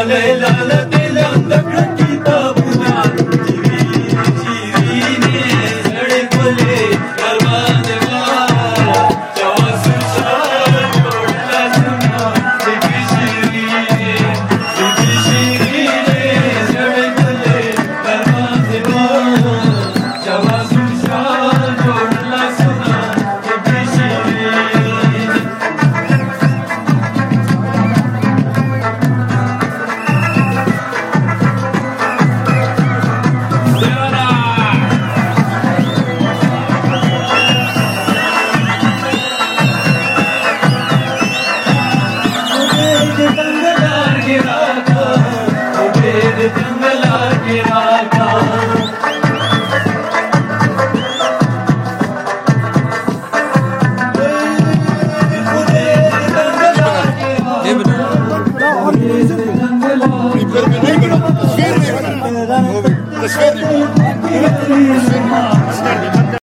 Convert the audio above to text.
Hallelujah. Sverige! Sverige! Sverige!